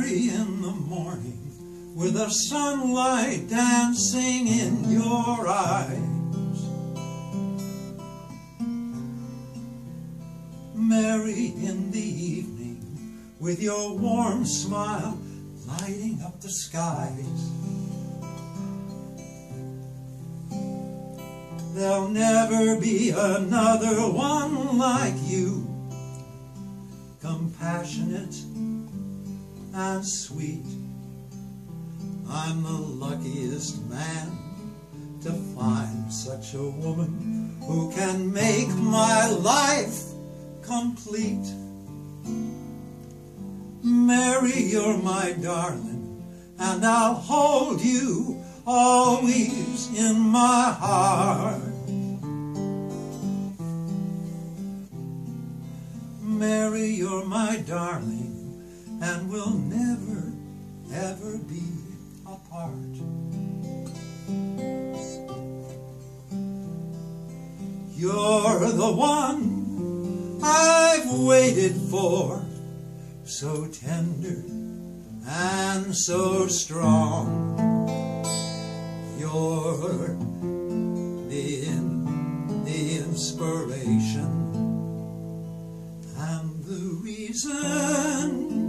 Mary in the morning with the sunlight dancing in your eyes. Mary in the evening with your warm smile lighting up the skies. There'll never be another one like you, compassionate and sweet. I'm the luckiest man to find such a woman who can make my life complete. Mary, you're my darling, and I'll hold you always in my heart. Mary, you're my darling, and we'll never, ever be apart. You're the one I've waited for, so tender and so strong. You're the, in, the inspiration and the reason